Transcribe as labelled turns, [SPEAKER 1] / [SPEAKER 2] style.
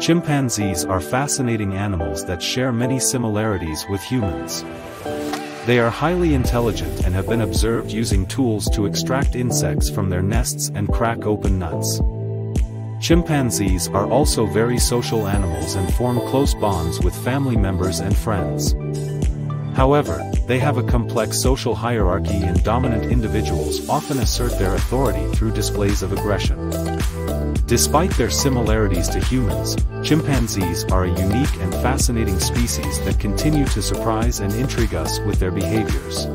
[SPEAKER 1] Chimpanzees are fascinating animals that share many similarities with humans. They are highly intelligent and have been observed using tools to extract insects from their nests and crack open nuts. Chimpanzees are also very social animals and form close bonds with family members and friends. However, they have a complex social hierarchy and dominant individuals often assert their authority through displays of aggression. Despite their similarities to humans, chimpanzees are a unique and fascinating species that continue to surprise and intrigue us with their behaviors.